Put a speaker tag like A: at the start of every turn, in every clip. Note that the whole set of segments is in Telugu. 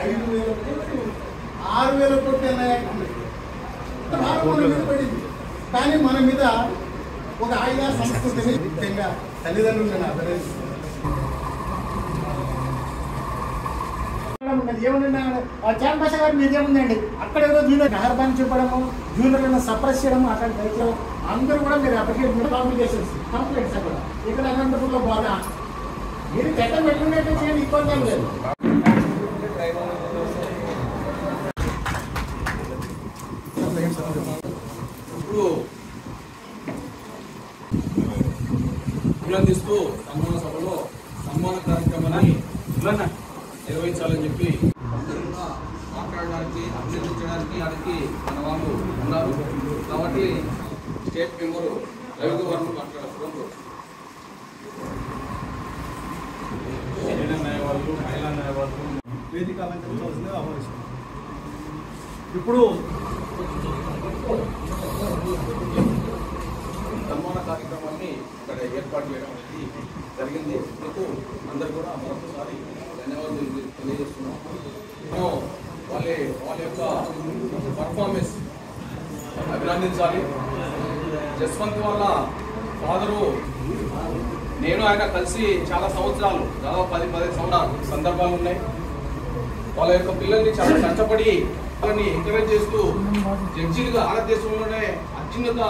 A: ఐదు వేల కోట్లు ఆరు వేల కోట్లు అన్నాయి పడింది కానీ మన మీద ఒక ఆయన సంస్కృతిని ముఖ్యంగా తల్లిదండ్రులను ఆదరించారు ఏమన్నా భాష గారు మీరేముందండి అక్కడ ఏదో జూనియర్ మెహర్బాన్ చూపడము జూనియర్లను సప్రెస్ చేయడము అట్లాంటి రైతులు అందరూ కూడా మీరు అప్రిషియేట్ మీరు కాంప్లికేషన్స్ కంప్లైంట్స్ కూడా ఇక్కడ అనంతపురంలో బాగా మీరు చట్టం పెట్టుకున్నట్టు చేయండి ఇబ్బంది లేదు.
B: ఇప్పుడు అభినందిస్తూ సన్మాన సభలో సన్మాన కార్యక్రమాన్ని నిర్వహించాలని చెప్పి అందరూ మాట్లాడడానికి అభినందించడానికి దానికి మన వాళ్ళు ఉన్నారు కాబట్టి స్టేట్ మెంబరు రవి గారు మాట్లాడుతున్నారు
C: న్యాయవాదులు మహిళా న్యాయవాదులు వేదిక అలంకరించవలసిందిగా ఆహ్వానిస్తున్నాం ఇప్పుడు
B: సన్మాన కార్యక్రమాన్ని ఇక్కడ ఏర్పాటు చేయడం అనేది జరిగింది. మీకు అందరు కూడా మరొకసారి ధన్యవాదాలు తెలియజేస్తున్నాం. వాళ్ళ వాళ్ళ యొక్క పర్ఫార్మెన్స్ అభినందించాలి. జస్వంత్ వాళ్ళ ఫాదరు నేను ఆయన కలిసి చాలా సంవత్సరాలు దాదాపు పది పదిహేను సంవత్సరాలు సందర్భాలు ఉన్నాయి. వాళ్ళ యొక్క పిల్లల్ని చాలా కష్టపడి వాళ్ళని ఎంకరేజ్ చేస్తూ జడ్జీలుగా భారతదేశంలోనే అత్యున్నత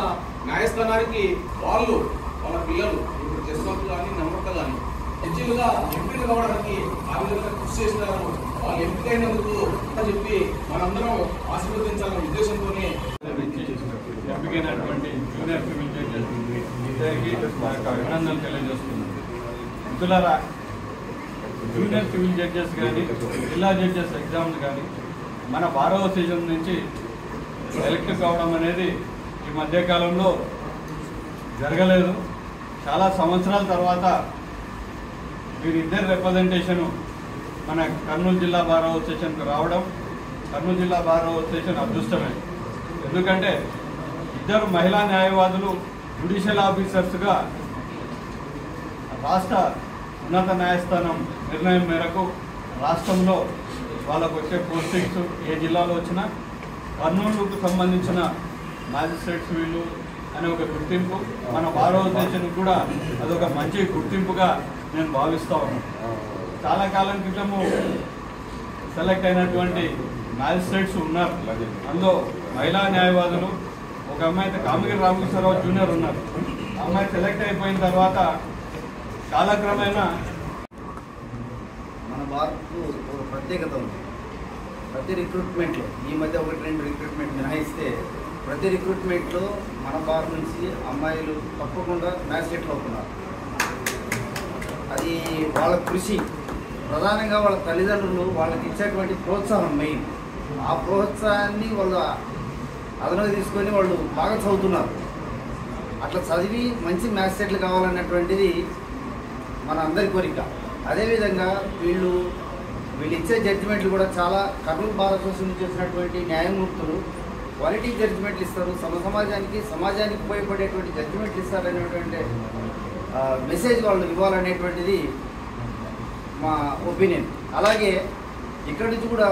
B: న్యాయస్థానానికి వాళ్ళు వాళ్ళ పిల్లలు ఇప్పుడు జస్వంత్ కానీ నమ్మక కానీ జడ్జీలుగా ఎంపిక కావడానికి ఆ విధంగా కృషి చేసినారు. వాళ్ళు ఎంపికైనందుకు అని చెప్పి మనందరం ఆశీర్వదించాలన్న ఉద్దేశంతోనే
C: ఎంపికైనటువంటి జూనియర్ ఫిమిల్ జడ్జెస్ ఇద్దరికి అభినందనలు తెలియజేస్తున్నాను. మిత్రులారా జూనియర్ సివిల్ జడ్జెస్ కానీ జిల్లా జడ్జెస్ ఎగ్జామ్స్ కానీ మన బారవ సీజన్ నుంచి సెలెక్ట్ కావడం అనేది ఈ మధ్యకాలంలో జరగలేదు. చాలా సంవత్సరాల తర్వాత వీరిద్దరి రిప్రజెంటేషను మన కర్నూలు జిల్లా బార్ అసోసియేషన్కి రావడం కర్నూలు జిల్లా బార్ అసోసియేషన్ అదృష్టమే. ఎందుకంటే ఇద్దరు మహిళా న్యాయవాదులు జ్యుడిషియల్ ఆఫీసర్స్గా రాష్ట్ర ఉన్నత న్యాయస్థానం నిర్ణయం మేరకు రాష్ట్రంలో వాళ్ళకు వచ్చే పోస్టింగ్స్ ఏ జిల్లాలో వచ్చినా కర్నూలుకు సంబంధించిన మ్యాజిస్ట్రేట్స్ వీళ్ళు అనే ఒక గుర్తింపు మన భారతదేశానికి కూడా అదొక మంచి గుర్తింపుగా నేను భావిస్తూ ఉన్నాను. చాలా కాలం క్రితము సెలెక్ట్ అయినటువంటి మ్యాజిస్ట్రేట్స్ ఉన్నారు. అందులో మహిళా న్యాయవాదులు ఒక అమ్మాయి అయితే కామగిరి రామకృష్ణరావు జూనియర్ ఉన్నారు. అమ్మాయి సెలెక్ట్ అయిపోయిన తర్వాత కాలక్రమేణా
D: మన బార్కు ప్రత్యేకత ఉంది ప్రతి రిక్రూట్మెంట్లో ఈ మధ్య ఒకటి రెండు రిక్రూట్మెంట్ మినహాయిస్తే ప్రతి రిక్రూట్మెంట్లో మన బార్ నుంచి అమ్మాయిలు తప్పకుండా మ్యాజిస్ట్రేట్లు అవుతున్నారు. అది వాళ్ళ కృషి. ప్రధానంగా వాళ్ళ తల్లిదండ్రులు వాళ్ళకి ఇచ్చేటువంటి ప్రోత్సాహం మెయిన్. ఆ ప్రోత్సాహాన్ని వాళ్ళు అదనంగా తీసుకొని వాళ్ళు బాగా చదువుతున్నారు. అట్లా చదివి మంచి మ్యాజిస్ట్రేట్లు కావాలన్నటువంటిది మన అందరి కోరిక. అదేవిధంగా వీళ్ళు వీళ్ళు ఇచ్చే జడ్జిమెంట్లు కూడా చాలా కర్నూలు బార్ అసోసియేషన్ నుంచి న్యాయమూర్తులు క్వాలిటీ జడ్జిమెంట్లు ఇస్తారు. సమ సమాజానికి సమాజానికి ఉపయోగపడేటువంటి జడ్జిమెంట్లు ఇస్తారనేటువంటి అనేటువంటి మెసేజ్ వాళ్ళు ఇవ్వాలనేటువంటిది మా ఒపీనియన్ అలాగే ఇక్కడి నుంచి కూడా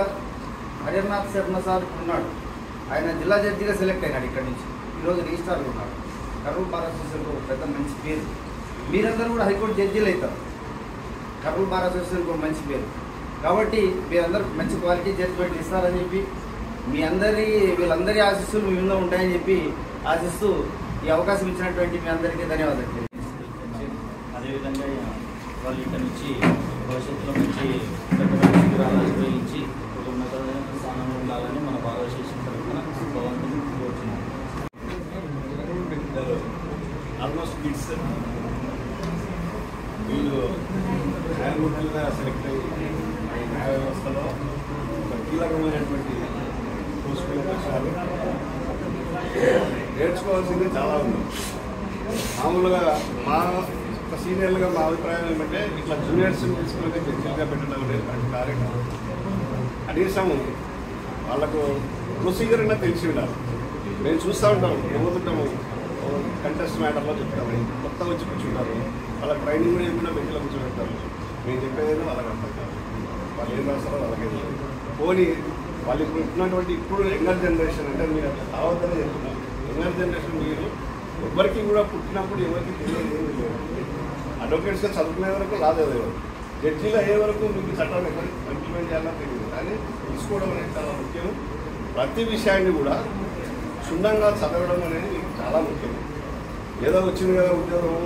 D: హరిర్నాథ్ శర్మ సార్ ఉన్నాడు. ఆయన జిల్లా జడ్జిగా సెలెక్ట్ అయినాడు ఇక్కడి నుంచి. ఈరోజు రిజిస్టార్గా ఉన్నాడు. కర్నూలు బార్ అసోసియేషన్కు ఒక పెద్ద మంచి పేరు. మీరందరూ కూడా హైకోర్టు జడ్జీలు అవుతారు. కర్నూలు బార్ అసోసియేషన్కు ఒక మంచి పేరు. కాబట్టి మీరందరూ మంచి క్వాలిటీ జడ్జిమెంట్లు ఇస్తారని చెప్పి మీ అందరి వీళ్ళందరి ఆశీస్సులు మీ మీద ఉంటాయని చెప్పి ఆశిస్తూ ఈ అవకాశం ఇచ్చినటువంటి మీ అందరికీ ధన్యవాదాలు.
E: అదేవిధంగా వాళ్ళు ఇక్కడ నుంచి భవిష్యత్తులో మంచి శిబిరాలను నిర్వహించి ఒక ఉన్నతమైన స్థానంలో ఉండాలని మన భారతదేశం తరఫున భగవంతుని కోరుతున్నాను
C: ఆల్మోస్ట్ కిడ్స్ వీళ్ళు సెలెక్ట్ అయ్యి న్యాయ వ్యవస్థలో ఒక కీలకమైనటువంటి పోస్టులు వచ్చారు నేర్చుకోవాల్సింది చాలా ఉంది. మామూలుగా మా ఒక సీనియర్లుగా మా అభిప్రాయం ఏమంటే ఇట్లా జూనియర్స్ తీసుకుని జడ్జిలుగా పెట్టడం అనేది కరెక్ట్ కార్యక్రమం కనీసం
F: వాళ్ళకు ప్రొసీజర్ అయినా తెలిసి ఉండాలి. మేము చూస్తూ ఉంటాం ఏమవుతుంటాము కంటెస్ట్ మ్యాటర్లో చెప్తాము కొత్త వచ్చి కూర్చుంటారు. వాళ్ళ ట్రైనింగ్ కూడా ఏమైనా బెంచ్లో కూర్చోబెడతారు. మేము చెప్పేది వాళ్ళకి అర్థం కాదు. వాళ్ళు ఏం రాస్తారో వాళ్ళకి పోనీ వాళ్ళు ఇప్పుడు ఉన్నటువంటి ఇప్పుడు యంగర్ జనరేషన్ అంటే మీరు అట్లా కావద్దని చెప్తున్నారు. యంగర్ జనరేషన్ మీరు ఎవరికి కూడా పుట్టినప్పుడు ఎవరికి తెలియదు లేదు. అడ్వకేట్స్గా చదువుకునే వరకు రాలేదు ఎవరు. జడ్జీలు అయ్యే వరకు మీకు చట్టం ఎవరికి ఇంప్లిమెంట్ చేయాలని తెలియదు. కానీ తీసుకోవడం అనేది చాలా ముఖ్యం. ప్రతి విషయాన్ని కూడా క్షుణ్ణంగా చదవడం అనేది మీకు చాలా ముఖ్యం. ఏదో వచ్చింది కదా ఉద్యోగం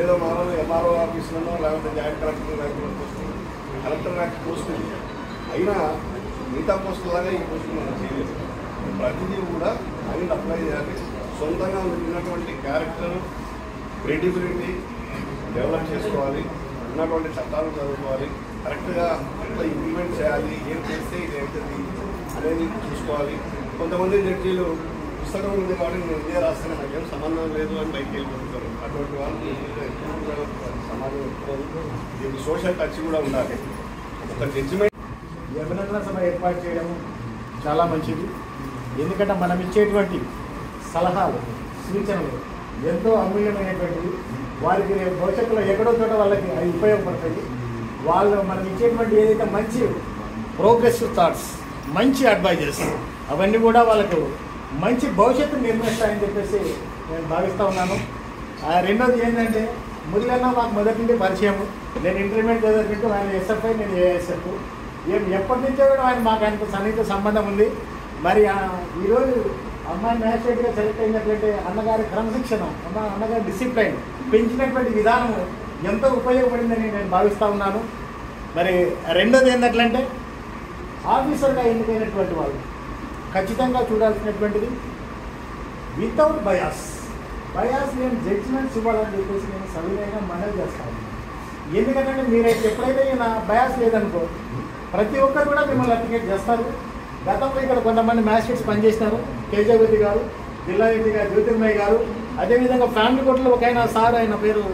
F: ఏదో మనం ఎంఆర్ఓ ఆఫీస్లో లేకపోతే జాయింట్ కలెక్టర్ లేకపోతే కలెక్టర్ నాకు పోస్ట్ అయినా మిగతా పోస్టులాగా ఈ పోస్టులు మనం చేయలేదు. ప్రతిదీ కూడా ఆయన అప్లై చేయాలి. సొంతంగా ఉన్నటువంటి క్యారెక్టర్ క్రియేటివిటీ డెవలప్ చేసుకోవాలి. ఉన్నటువంటి చట్టాలు చదువుకోవాలి. కరెక్ట్గా ఎట్లా ఇంప్లిమెంట్ చేయాలి ఏం చేస్తే ఇది అవుతుంది అనేది చూసుకోవాలి. కొంతమంది జడ్జీలు పుస్తకం ఉంది కాబట్టి నేను ఇదే రాస్తాను నాకేం సంబంధం లేదు అని బయటికి అటువంటి వాళ్ళు ఎప్పుడు కూడా సమాజం ఒప్పుకోదు దీనికి సోషల్ టచ్ కూడా ఉండాలి. ఒక జడ్జిమెంట్
A: అభినందన సభ ఏర్పాటు చేయడం చాలా మంచిది. ఎందుకంటే మనం ఇచ్చేటువంటి సలహాలు సూచనలు ఎంతో అమూల్యమైనటువంటివి. వారికి రేపు భవిష్యత్తులో ఎక్కడో చోట వాళ్ళకి అవి ఉపయోగపడతాయి. వాళ్ళు మనం ఇచ్చేటువంటి ఏదైతే మంచి ప్రోగ్రెసివ్ థాట్స్ మంచి అడ్వైజెస్ అవన్నీ కూడా వాళ్ళకు మంచి భవిష్యత్తు నిర్మిస్తాయని చెప్పేసి నేను భావిస్తూ ఉన్నాను. ఆ రెండోది ఏంటంటే మురళన్న మాకు మొదటి నుండి పరిచయం నేను ఇంటర్మీడియట్ చదివినట్టు ఆయన ఎస్ఎఫ్ఐ నేను ఏఎస్ఎఫ్ ఏం ఎప్పటి నుంచో కూడా ఆయన మాకు ఆయనకు సన్నిహిత సంబంధం ఉంది. మరి ఈరోజు అమ్మాయి మ్యాజిస్ట్రేట్గా సెలెక్ట్ అయినటువంటి అన్నగారి క్రమశిక్షణ అమ్మ అన్నగారి డిసిప్లైన్ పెంచినటువంటి విధానం ఎంతో ఉపయోగపడిందని నేను భావిస్తూ ఉన్నాను. మరి రెండోది ఏంటంటే ఆఫీసర్గా ఎన్నికైనటువంటి వాళ్ళు ఖచ్చితంగా చూడాల్సినటువంటిది వితౌట్ బయాస్ బయాస్ నేను జడ్జిమెంట్స్ ఇవ్వాలని చెప్పేసి నేను సవినయంగా మనవి చేస్తాను. ఎందుకంటే మీరైతే ఎప్పుడైతే నా బయాస్ లేదనుకో ప్రతి ఒక్కరు కూడా మిమ్మల్ని అప్లికేట్ చేస్తారు. గతంలో ఇక్కడ కొంతమంది మ్యాజిస్ట్రేట్స్ పనిచేసినారు. కేజావతి గారు జిల్లారెడ్డి గారు జ్యోతిర్మయ్య గారు. అదేవిధంగా ఫ్యామిలీ కోర్టులో ఒక ఆయన సార్ ఆయన పేరు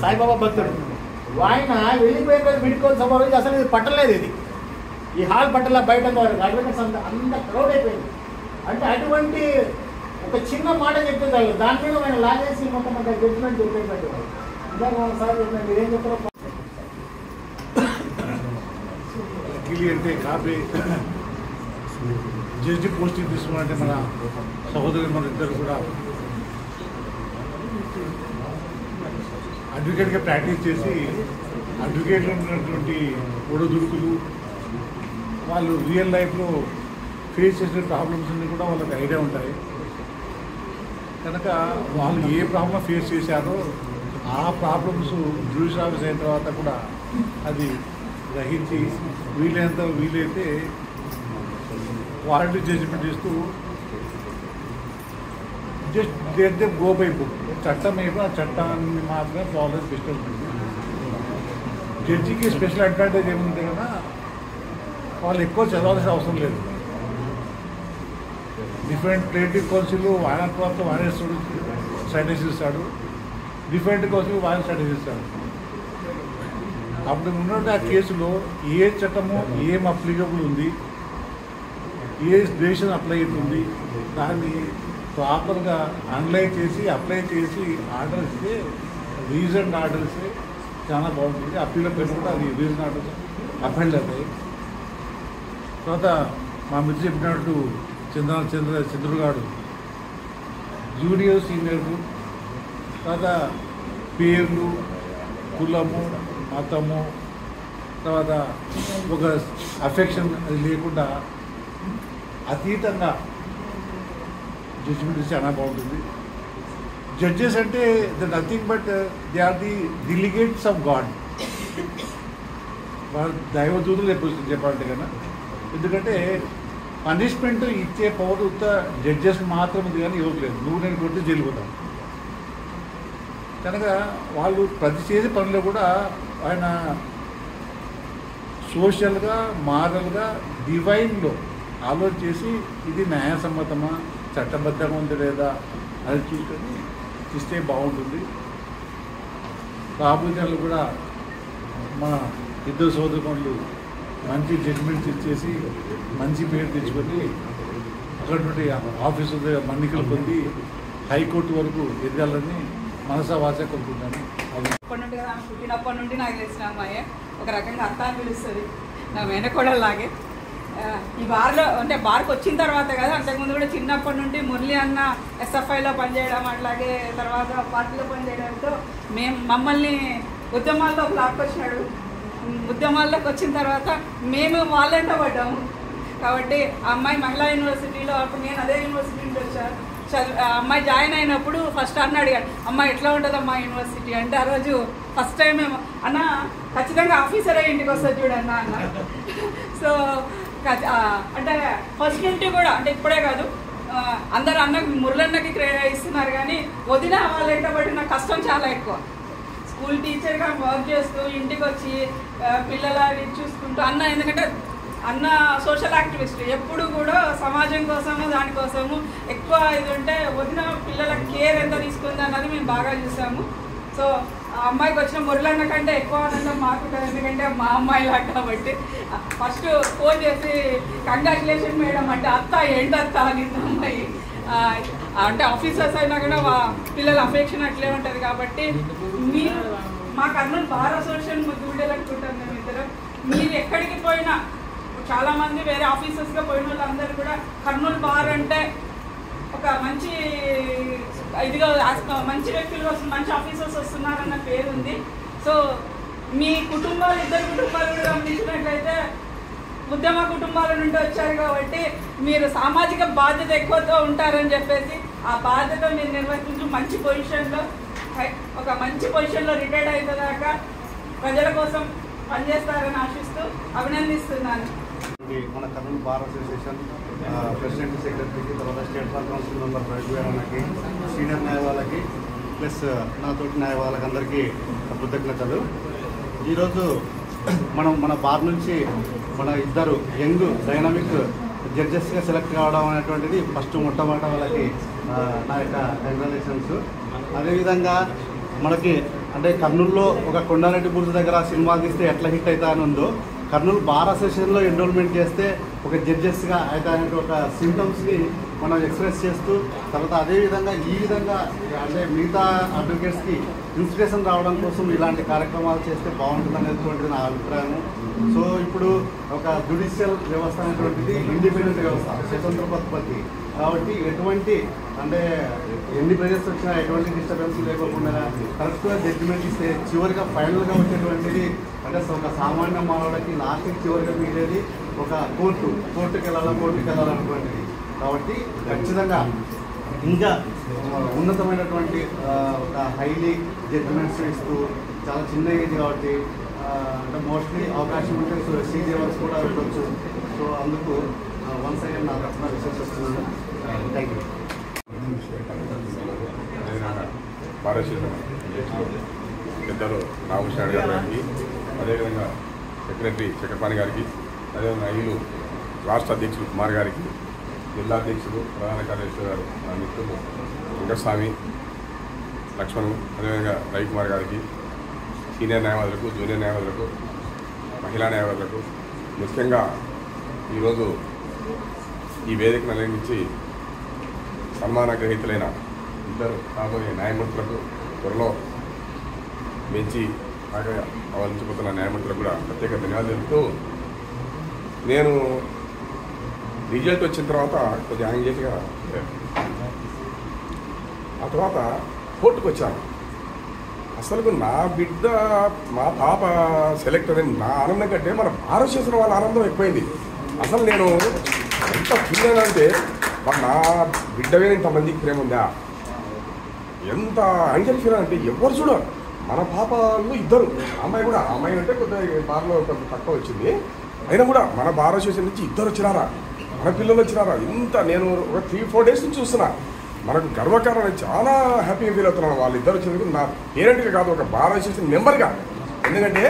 A: సాయిబాబా భక్తుడు. ఆయన వెళ్ళిపోయిన రోజు విడుకోవాలి సభ రోజు అసలు ఇది పట్టలేదు ఇది. ఈ హాల్ పట్టల బయట అడ్వకేట్స్ అంత అంత క్రౌడ్ అయిపోయింది. అంటే అటువంటి ఒక చిన్న మాట చెప్తే చాలు. దాని మీద ఆయన లాగేసి మొత్తం అంత జడ్జిమెంట్ చెప్పేటట్టు ఇందాక మన సార్ చెప్పిన మీరేం ఏం
G: అంటే కాపీ. జడ్జి పోస్టింగ్ తీసుకున్నట్టే మన సహోదరి మన ఇద్దరు కూడా అడ్వకేట్గా ప్రాక్టీస్ చేసి అడ్వకేట్లో ఉన్నటువంటి ఒడదుడుకులు వాళ్ళు రియల్ లైఫ్లో ఫేస్ చేసిన ప్రాబ్లమ్స్ అన్నీ కూడా వాళ్ళకి ఐడియా ఉంటాయి. కనుక వాళ్ళు ఏ ప్రాబ్లం ఫేస్ చేశారో ఆ ప్రాబ్లమ్స్ జ్యూడిషియల్ ఆఫీస్ అయిన తర్వాత కూడా అది గ్రహించి వీలైనంత వీలైతే క్వాలిటీ జడ్జిమెంట్ ఇస్తూ జస్ట్ లెట్ గోపైపు గో బై బుక్ చట్టం ఏమో ఆ చట్టాన్ని మాత్రమే ఫాలో బెస్ట్ ఉంటుంది జడ్జికి స్పెషల్ అడ్వాంటేజ్ ఏముంది కదా వాళ్ళు ఎక్కువ చదవాల్సిన అవసరం లేదు. డిఫరెంట్ ప్లేటివ్ కౌన్సిల్ ఆయన తర్వాత ఆయన స్ట్రాటజీ ఇస్తాడు. డిఫరెంట్ కౌన్సిల్ ఆయన స్ట్రాటజీ ఇస్తాడు. అప్పుడు ఉన్నట్టు ఆ కేసులో ఏ చట్టము ఏం అప్లికబుల్ ఉంది ఏ డెసిషన్ అప్లై అవుతుంది దాన్ని ప్రాపర్గా అనలైజ్ చేసి అప్లై చేసి ఆర్డర్ ఇస్తే రీజన్ ఆర్డర్ ఇస్తే చాలా బాగుంటుంది. అప్పీల పేరు కూడా అది రీజన్ ఆర్డర్ అఫెండ్ అవుతాయి. తర్వాత మా మిత్రుడు చెప్పినట్టు చంద్ర చంద్ర చంద్రుగాడు. జూనియర్ సీనియర్లు తర్వాత పేర్లు కులము మతము తర్వాత ఒక అఫెక్షన్ అది లేకుండా అతీతంగా జడ్జిమెంట్ చాలా బాగుంటుంది. జడ్జెస్ అంటే the nothing but they are the delegates of God. వాళ్ళ దైవదూతులు ఎప్పుడు చెప్పాలంటే కన్నా. ఎందుకంటే పనిష్మెంట్ ఇచ్చే పవర్ ఉత్త జడ్జెస్ మాత్రం ఉంది కానీ ఇవ్వట్లేదు నువ్వు నేను కొట్టి జైలుపోతాం కనుక వాళ్ళు ప్రతి చేసే పనిలో కూడా ఆయన సోషల్గా మారల్గా డివైన్లో ఆలోచన చేసి ఇది న్యాయసమ్మతమా చట్టబద్ధంగా ఉంది లేదా అది చూసుకొని ఇస్తే బాగుంటుంది. రాబోయే కూడా మన ఇద్దరు సోదరులు మంచి జడ్జిమెంట్ ఇచ్చేసి మంచి పేరు తెచ్చుకొని అక్కడ ఆఫీసు మన్నికలు పొంది హైకోర్టు వరకు ఎదగాలని మనసా వాచ కోరుకుంటాను
H: అప్పటి నుండి కదా ఆమె పుట్టినప్పటి నుండి నాకు తెలిసిన అమ్మాయి. ఒక రకంగా అత్త అని పిలుస్తుంది. నా మేనకోడలాగే ఈ బార్లో అంటే బార్కి వచ్చిన తర్వాత కదా అంతకుముందు కూడా చిన్నప్పటి నుండి మురళి అన్న ఎస్ఎఫ్ఐలో పనిచేయడం అట్లాగే తర్వాత పార్టీలో పనిచేయడంతో మేము మమ్మల్ని ఉద్యమాల్లో లాక్కొచ్చినాడు. ఉద్యమాల్లోకి వచ్చిన తర్వాత మేము వాళ్ళంట పడ్డాము. కాబట్టి అమ్మాయి మహిళా యూనివర్సిటీలో అప్పుడు నేను అదే యూనివర్సిటీ నుంచి వచ్చాను చదువు అమ్మాయి జాయిన్ అయినప్పుడు ఫస్ట్ అన్న అడిగాడు అమ్మాయి ఎట్లా ఉంటుంది అమ్మా యూనివర్సిటీ? అంటే ఆ రోజు ఫస్ట్ టైం మేము అన్న ఖచ్చితంగా ఆఫీసరే ఇంటికి వస్తుంది చూడన్న అన్న సో అంటే ఫస్ట్ నుండి కూడా అంటే ఇప్పుడే కాదు అందరు అన్నకి మురళన్నకి క్రే ఇస్తున్నారు కానీ వదిన వాళ్ళ వెంట పడిన కష్టం చాలా ఎక్కువ. స్కూల్ టీచర్గా వర్క్ చేస్తూ ఇంటికి వచ్చి పిల్లలని చూసుకుంటూ అన్న ఎందుకంటే అన్న సోషల్ యాక్టివిస్ట్ ఎప్పుడు కూడా సమాజం కోసము దానికోసము ఎక్కువ ఇది ఉంటే వదిన పిల్లల కేర్ ఎంత తీసుకుంది అన్నది మేము బాగా చూసాము. సో ఆ అమ్మాయికి వచ్చిన మురళన్న కంటే ఎక్కువ ఆనందం మాకు ఎందుకంటే మా అమ్మాయి లాగా కాబట్టి. ఫస్ట్ ఫోన్ చేసి కంగ్రాచులేషన్ మేడం అంటే అత్త ఏంటత్త అని అమ్మాయి. అంటే ఆఫీసర్స్ అయినా కూడా పిల్లల అఫెక్షన్ అట్లే ఉంటుంది కాబట్టి మీరు మా కర్నూలు బార్ అసోసియేషన్ ముద్దుబిడ్డలనుకుంటాం మేము ఇద్దరం. మీరు ఎక్కడికి పోయినా చాలా మంది వేరే ఆఫీసర్స్గా పోయిన వాళ్ళందరూ కూడా కర్నూలు బార్ అంటే ఒక మంచి ఇదిగా మంచి వ్యక్తులు వస్తుంది మంచి ఆఫీసర్స్ వస్తున్నారన్న పేరు ఉంది సో మీ కుటుంబాలు ఇద్దరు కుటుంబాలు కూడా గమనించినట్లయితే ఉద్యమ కుటుంబాల నుండి వచ్చారు కాబట్టి మీరు సామాజిక బాధ్యత ఎక్కువతో ఉంటారని చెప్పేసి ఆ బాధ్యత మీరు నిర్వహించు మంచి పొజిషన్లో హై- ఒక మంచి పొజిషన్లో రిటైర్డ్ అయిపోదాకా ప్రజల కోసం పనిచేస్తారని ఆశిస్తూ అభినందిస్తున్నాను.
I: మన కర్నూలు బార్ అసోసియేషన్ ప్రెసిడెంట్ సెక్రటరీకి తర్వాత స్టేట్ బార్ కౌన్సిల్ మెంబర్ రఘువీరన్నకి సీనియర్ న్యాయవాళ్ళకి ప్లస్ నాతోటి న్యాయవాళ్ళకి అందరికీ కృతజ్ఞతలు. ఈరోజు మనం మన బార్ నుంచి మన ఇద్దరు యంగ్ డైనమిక్ జడ్జెస్గా సెలెక్ట్ కావడం అనేటువంటిది ఫస్ట్ మొట్టమొదటి వాళ్ళకి నా యొక్క కంగ్రాచులేషన్స్ అదేవిధంగా మనకి అంటే కర్నూలులో ఒక కొండారెడ్డి బుర్జు దగ్గర సినిమా తీస్తే ఎట్లా హిట్ అవుతా అని ఉందో కర్నూలు బార్ అసోసియేషన్లో ఎన్రోల్మెంట్ చేస్తే ఒక జడ్జెస్గా అయితే ఒక సింటమ్స్ని మనం ఎక్స్ప్రెస్ చేస్తూ తర్వాత అదేవిధంగా ఈ విధంగా అంటే మిగతా అడ్వకేట్స్కి ఇన్స్పిరేషన్ రావడం కోసం ఇలాంటి కార్యక్రమాలు చేస్తే బాగుంటుంది అనేటువంటిది నా అభిప్రాయం సో ఇప్పుడు ఒక జ్యుడిషియల్ వ్యవస్థ అనేటువంటిది ఇండిపెండెంట్ వ్యవస్థ స్వతంత్ర పద్ధతి కాబట్టి ఎటువంటి అంటే ఎన్ని ప్రెజర్స్ వచ్చినా ఎటువంటి డిస్టర్బెన్స్ లేకోకుండా కరెక్ట్గా జడ్జిమెంట్ ఇస్తే చివరిగా ఫైనల్గా వచ్చేటువంటిది అంటే ఒక సామాన్య మానవుడికి లాస్ట్కి చివరిగా మిగిలేది ఒక కోర్టు కోర్టుకి వెళ్ళాలా కోర్టుకి వెళ్ళాలన్నటువంటిది కాబట్టి ఖచ్చితంగా ఇంకా ఉన్నతమైనటువంటి ఒక హైలీ జడ్జిమెంట్స్ ఇస్తూ చాలా చిన్న ఏజ్ కాబట్టి అంటే మోస్ట్లీ అవకాశం ఉంటే సో సీజే వర్క్స్ కూడా వెళ్ళొచ్చు. సో అందుకు వన్స్ అగైన్ నా తరఫున విశ్వసిస్తున్నాను థ్యాంక్ యూ
J: అదేవిధంగా పెద్దలు రామకృష్ణ గారు గారికి అదేవిధంగా సెక్రటరీ చక్రపాణి గారికి అదేవిధంగా ఐదు రాష్ట్ర అధ్యక్షులు కుమార్ గారికి జిల్లా అధ్యక్షుడు ప్రధాన కార్యదర్శి గారు నా మిత్రులు వెంకటస్వామి లక్ష్మణ్ అదేవిధంగా రవికుమార్ గారికి సీనియర్ న్యాయవాదులకు జూనియర్ న్యాయవాదులకు మహిళా న్యాయవాదులకు ముఖ్యంగా ఈరోజు ఈ వేదికను అలంకరించి సన్మాన గ్రహీతులైన ఇద్దరు కాబోయే న్యాయమూర్తులకు త్వరలో మెంచి బాగా అవలంచిపోతున్న న్యాయమూర్తులకు కూడా ప్రత్యేక ధన్యవాదాలు నేను రిజల్ట్ వచ్చిన తర్వాత కొద్దిగా యాంగ్జైటీగా ఆ తర్వాత కోర్టుకు వచ్చాను. అసలు నా బిడ్డ మా పాప సెలెక్ట్ అని నా ఆనందం కంటే మన భారతదేశం వాళ్ళ ఆనందం ఎక్కువైంది. అసలు నేను ఎంత ఫీల్ అంటే మరి నా బిడ్డవే ఇంతమందికి ప్రేమ ఉందా? ఎంత యాంజల్ ఫీల్ అంటే ఎవరు చూడరు. మన పాపలు ఇద్దరు. అమ్మాయి కూడా అమ్మాయి అంటే కొద్దిగా బార్లో కొంత తక్కువ వచ్చింది. అయినా కూడా మన భారతదేశం నుంచి ఇద్దరు వచ్చినారా? మన పిల్లలు వచ్చినారా? ఇంత నేను ఒక త్రీ ఫోర్ డేస్ నుంచి చూస్తున్నా. మనకు గర్వకారణం చాలా హ్యాపీగా ఫీల్ అవుతున్నాను వాళ్ళిద్దరు వచ్చినందుకు నా పేరెంట్గా కాదు ఒక బాధ చేసిన మెంబర్గా ఎందుకంటే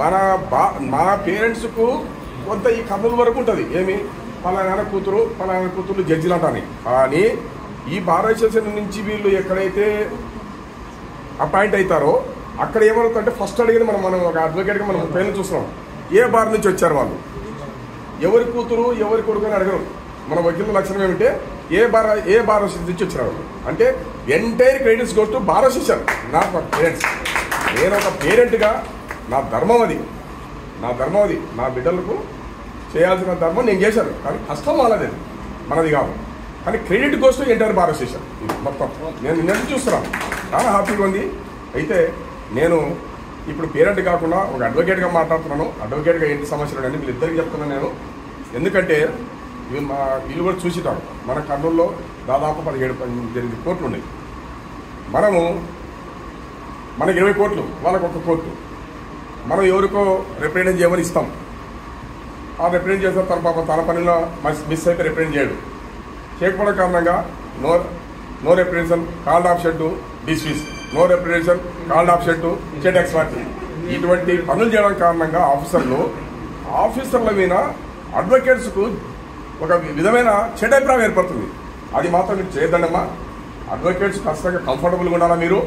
J: మన బా మా పేరెంట్స్కు కొంత ఈ కథల వరకు ఉంటుంది. ఏమి? పలానా కూతురు పలానా కూతురు జడ్జిలు అంటాను కానీ ఈ భారతదేశం నుంచి వీళ్ళు ఎక్కడైతే అపాయింట్ అవుతారో అక్కడ ఏమవుతుందంటే ఫస్ట్ అడిగింది మనం మనం ఒక అడ్వకేట్గా మనం పైన చూస్తున్నాం. ఏ బార్ నుంచి వచ్చారు వాళ్ళు? ఎవరి కూతురు ఎవరి కొడుకు అని అడగరు. మన వకీల లక్షణం ఏమిటంటే ఏ బార ఏ బార్ తెచ్చి వచ్చినారు? వాళ్ళు. అంటే ఎంటైర్ క్రెడిట్స్ గోస్ టు నా అసోసియేషన్ పేరెంట్స్ నేను ఒక పేరెంట్గా నా ధర్మం అది. నా ధర్మం అది. నా బిడ్డలకు చేయాల్సిన ధర్మం నేను చేశాను. కానీ కష్టం వాళ్ళది మనది కాదు. కానీ క్రెడిట్ కోసం ఎంటైర్ బార్ మొత్తం. నేను నిన్న చూస్తున్నాను. చాలా హ్యాపీగా ఉంది. అయితే నేను ఇప్పుడు పేరెంట్ కాకుండా ఒక అడ్వకేట్గా మాట్లాడుతున్నాను. అడ్వకేట్గా ఏంటి సమస్యలు అని మీరు వీళ్ళిద్దరికి చెప్తున్నాను నేను. ఎందుకంటే ఇవి మా వీళ్ళు కూడా చూసిటారు మన కర్నూలులో దాదాపు పదిహేడు పద్దెనిమిది కోట్లు ఉన్నాయి. మనము మనకి ఇరవై కోట్లు వాళ్ళకు ఒక కోట్లు. మనం ఎవరికో రిప్రజెంట్ చేయమని ఇస్తాం. ఆ రిప్రజెంట్ చేసిన తన పాపం తన పనిలో మిస్- మిస్ అయితే రిప్రజెంట్ చేయడు. చేయకపోవడం కారణంగా no no representation call option to dismiss. No reputation called off to చెట్ ఎక్స్పర్ట్ ఇటువంటి పనులు చేయడం కారణంగా ఆఫీసర్లు ఆఫీసర్ల మీద అడ్వకేట్స్కు ఒక విధమైన చెడు అభిప్రాయం ఏర్పడుతుంది. అది మాత్రం మీరు చేయొద్దమ్మా అడ్వకేట్స్ ఖచ్చితంగా కంఫర్టబుల్గా ఉండాలా మీరు?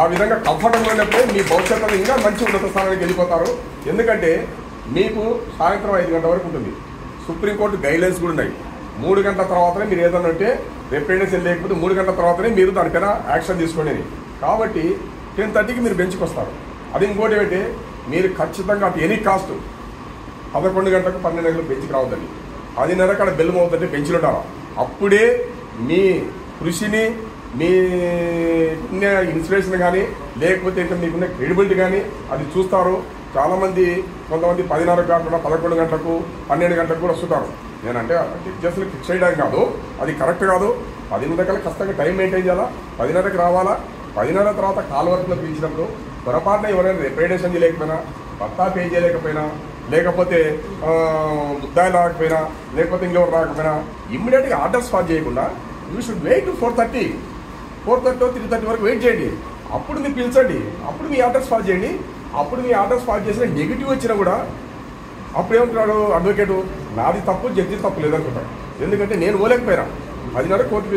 J: ఆ విధంగా కంఫర్టబుల్ ఉన్నప్పుడే మీ భవిష్యత్తులో ఇంకా మంచి ఉన్నత స్థానానికి వెళ్ళిపోతారు. ఎందుకంటే మీకు సాయంత్రం ఐదు గంటల వరకు ఉంటుంది. సుప్రీంకోర్టు గైడ్లైన్స్ కూడా ఉన్నాయి. మూడు గంటల తర్వాతనే మీరు ఏదన్నా ఉంటే రిప్రజెంటేషన్ లేకపోతే మూడు గంటల తర్వాతనే మీరు దానిపైన యాక్షన్ తీసుకోండి కాబట్టి టెన్ థర్టీకి మీరు బెంచ్కి వస్తారు. అది ఇంకోటి ఏంటంటే మీరు ఖచ్చితంగా అటు ఎనీ కాస్ట్ పదకొండు గంటలకు పన్నెండు గంటలకు బెంచ్కి రావద్దండి. పదిన్నర అక్కడ బెల్లం అవుతుంటే బెంచ్లు ఉంటారా అప్పుడే మీ కృషిని మీ ఇన్స్పిరేషన్ కానీ లేకపోతే ఇంకా మీకున్న క్రెడిబిలిటీ కానీ అది చూస్తారు. చాలామంది కొంతమంది పదిన్నర కాకుండా పదకొండు గంటలకు పన్నెండు గంటలకు కూడా వస్తుంటారు. నేనంటే జస్ట్ ఫిక్స్ చేయడానికి కాదు. అది కరెక్ట్ కాదు. పదిన్నర కల్లా ఖచ్చితంగా టైం మెయింటైన్ చేయాలా? పదిన్నరకు రావాలా? పదిన్నర తర్వాత కాల్ వర్క్లో పిలిచినప్పుడు పొరపాటున ఎవరైనా రిప్రజెంటేషన్ చేయలేకపోయినా భర్త పే చేయలేకపోయినా లేకపోతే ముద్దాయి రాకపోయినా లేకపోతే ఇంకెవరు రాకపోయినా ఇమ్మీడియట్గా ఆర్డర్స్ పాస్ చేయకుండా you should wait four thirty. Four thirty three thirty వరకు వెయిట్ చేయండి. అప్పుడు మీరు పిలిచండి. అప్పుడు మీ ఆర్డర్స్ పాస్ చేయండి. అప్పుడు మీ ఆర్డర్స్ పాస్ చేసిన నెగిటివ్ వచ్చినా కూడా అప్పుడు ఏమంటున్నాడు అడ్వకేటు? నాది తప్పు జడ్జి తప్పు లేదనుకుంటాడు ఎందుకంటే నేను ఓలేకపోయినా. పదిన్నర కోర్టు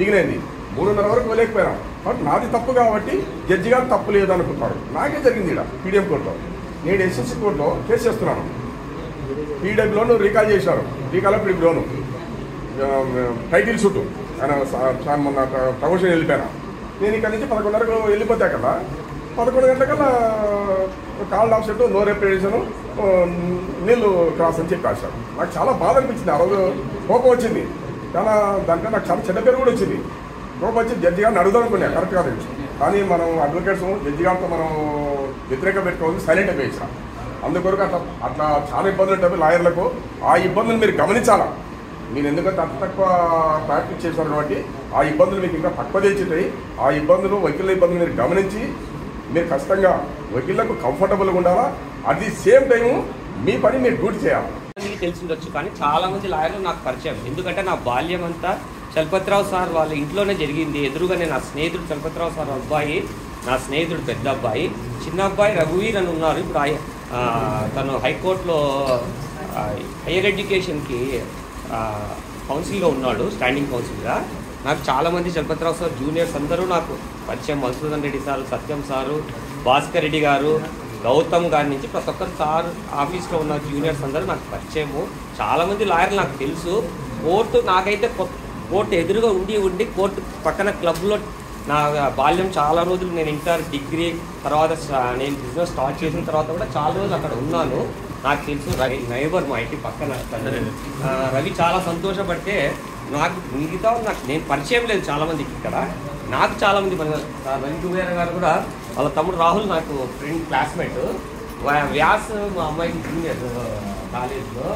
J: దిగినైంది మూడున్నర వరకు ఓలేకపోయినా. బట్ నాది తప్పు కాబట్టి జడ్జి గారు తప్పు లేదనుకుంటాడు. నాకే జరిగింది ఇక్కడ పీడిఎం కోర్టులో. నేను ఎస్ఎస్సి కోర్టులో కేసు చేస్తున్నాను. లోన్ రీకాల్ చేశారు. రీకాల్ ఇప్పుడు లోను టైటిల్ చుట్టూ ఆయన స- మొన్న ప్రమోషన్ వెళ్ళిపోయాను. నేను ఇక్కడ నుంచి పదకొండున్నరకు వెళ్ళిపోతే కదా. పదకొండు గంటలకల్లా కాల్ ఆప్షన్ నో రిప్రజెంటేషన్ నీళ్ళు క్రాస్ అని చెప్పి రాశారు. నాకు చాలా బాధ అనిపించింది. ఆ రోజు కోపం వచ్చింది. చాలా దానికన్నా నాకు చాలా చెడ్డ పేరు కూడా వచ్చింది. గ్రూప్ వచ్చి జడ్జి గారిని అడుగుదాం అనుకున్నా కరెక్ట్ కాదు కానీ మనం అడ్వకేట్స్ జడ్జి గారితో మనం వ్యతిరేక పెట్టుకోవాలి సైలెంట్ అయిపోయించాం అందుకొరకు అట్లా అట్లా చాలా ఇబ్బందులు ఉంటాయి లాయర్లకు. ఆ ఇబ్బందులు మీరు గమనించాలా? మీరు ఎందుకంటే అంత తక్కువ ప్రాక్టీస్ చేశారు కాబట్టి ఆ ఇబ్బందులు మీకు ఇంకా తక్కువ తెచ్చుతాయి ఆ ఇబ్బందులు వకీళ్ళ ఇబ్బందులు మీరు గమనించి మీరు ఖచ్చితంగా వకీళ్ళకు కంఫర్టబుల్గా ఉండాలా? అట్ ది సేమ్ టైము మీ పని మీరు డ్యూటీ చేయాలి.
K: మందికి తెలిసి ఉండొచ్చు కానీ చాలా మంది లాయర్లు నాకు పరిచయం. ఎందుకంటే నా బాల్యం అంతా చలపతిరావు సార్ వాళ్ళ ఇంట్లోనే జరిగింది. ఎదురుగానే నా స్నేహితుడు చలపతిరావు సార్ అబ్బాయి నా స్నేహితుడు పెద్ద అబ్బాయి. చిన్న అబ్బాయి రఘువీర్ అని ఉన్నారు. ఇప్పుడు ఆయ- తను హైకోర్టులో హైయర్ ఎడ్యుకేషన్కి కౌన్సిల్గా ఉన్నాడు స్టాండింగ్ కౌన్సిల్గా నాకు చాలామంది చలపతిరావు సార్ జూనియర్స్ అందరూ నాకు పరిచయం. మధుసూదన్ రెడ్డి సారు సత్యం సారు భాస్కర్ రెడ్డి గారు గౌతమ్ గారి నుంచి ప్రతి ఒక్కరు సార్ ఆఫీస్లో ఉన్న జూనియర్స్ అందరూ నాకు పరిచయము. చాలామంది లాయర్లు నాకు తెలుసు. కోర్టు నాకైతే కొత్త కోర్టు ఎదురుగా ఉండి ఉండి కోర్టు పక్కన క్లబ్లో నా బాల్యం చాలా రోజులు నేను ఇంటర్ డిగ్రీ తర్వాత నేను బిజినెస్ స్టార్ట్ చేసిన తర్వాత కూడా చాలా రోజులు అక్కడ ఉన్నాను. నాకు తెలుసు రవి నైబర్ మా ఇంటి పక్కన రవి చాలా సంతోషపడితే నాకు మిగతా నాకు నేను పరిచయం లేదు చాలా మందికి ఇక్కడ. నాకు చాలా మంది మన ఆ, రవి కుబేర గారు కూడా వాళ్ళ తమ్ముడు రాహుల్ నాకు ఫ్రెండ్ క్లాస్మేట్ వ్యాస్ మా అమ్మాయికి జూనియర్ కాలేజ్లో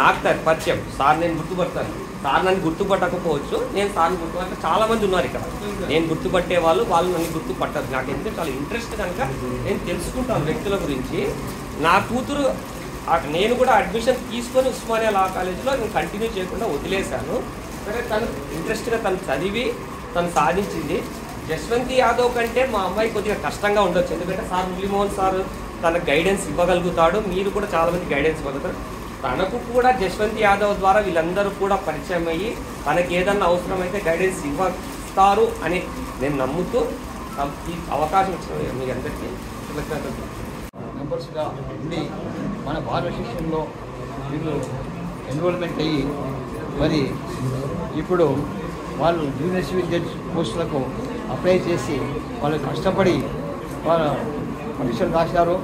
K: నాకు సార్ పరిచయం. సార్ నేను గుర్తుపడతాను. సార్ నన్ను గుర్తుపట్టకపోవచ్చు. నేను సార్ని గుర్తుపట్ట చాలా మంది ఉన్నారు ఇక్కడ. నేను గుర్తుపట్టే వాళ్ళు వాళ్ళు నన్ను గుర్తుపట్టారు. నాకు ఎందుకంటే చాలా ఇంట్రెస్ట్ కనుక నేను తెలుసుకుంటాను వ్యక్తుల గురించి. నా కూతురు నేను కూడా అడ్మిషన్ తీసుకొని ఉస్మానియా లా కాలేజీలో నేను కంటిన్యూ చేయకుండా వదిలేశాను. సరే తను ఇంట్రెస్ట్గా తను చదివి తను సాధించింది. జస్వంత్ యాదవ్ కంటే మా అమ్మాయి కొద్దిగా కష్టంగా ఉండొచ్చు. ఎందుకంటే సార్ మురళీమోహన్ సార్ తన గైడెన్స్ ఇవ్వగలుగుతాడు. మీరు కూడా చాలా మంది గైడెన్స్ ఇవ్వగలుగుతారు. తనకు కూడా జశ్వంత్ యాదవ్ ద్వారా వీళ్ళందరూ కూడా పరిచయం అయ్యి తనకి ఏదన్నా అవసరమైతే గైడెన్స్ ఇవ్వస్తారు అని నేను నమ్ముతూ ఈ అవకాశం ఇచ్చిన మీ అందరికీ కృతజ్ఞతలు.
L: మెంబర్స్గా ఉండి మన భారత అసోసియేషన్లో వీళ్ళు ఎన్రోల్మెంట్ అయ్యి మరి ఇప్పుడు వాళ్ళు జూనియర్ సివిల్ జడ్జ్ పోస్టులకు అప్లై చేసి వాళ్ళు కష్టపడి వాళ్ళ పరీక్షలు రాశారు.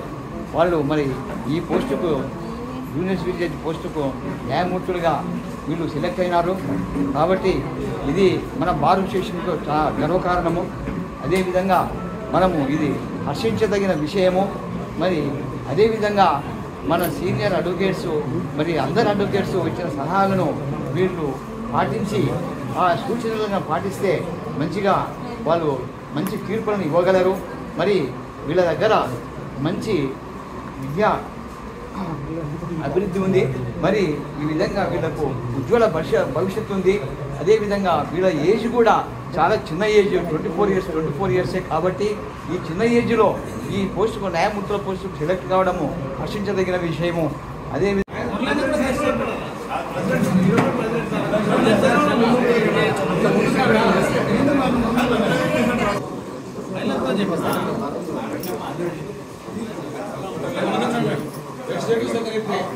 L: వాళ్ళు మరి ఈ పోస్టుకు జూనియర్ సివిల్ జడ్జి పోస్టుకు న్యాయమూర్తులుగా వీళ్ళు సెలెక్ట్ అయినారు. కాబట్టి ఇది మన భారత అసోసియేషన్కు చాలా గర్వకారణము. అదేవిధంగా మనము ఇది హర్షించదగిన విషయము. మరి అదేవిధంగా మన సీనియర్ అడ్వకేట్స్ మరి అందరు అడ్వకేట్స్ ఇచ్చిన సలహాలను వీళ్ళు పాటించి ఆ సూచనలను పాటిస్తే మంచిగా వాళ్ళు మంచి తీర్పులను ఇవ్వగలరు. మరి వీళ్ళ దగ్గర మంచి విద్య అభివృద్ధి ఉంది. మరి ఈ విధంగా వీళ్ళకు ఉజ్వల భవిష్య భవిష్యత్తు ఉంది. అదేవిధంగా వీళ్ళ ఏజ్ కూడా చాలా చిన్న age twenty four years twenty four ఇయర్సే కాబట్టి ఈ చిన్న ఏజ్లో ఈ పోస్టుకు న్యాయమూర్తుల పోస్టుకు సెలెక్ట్ కావడము హర్షించదగిన విషయము. అదే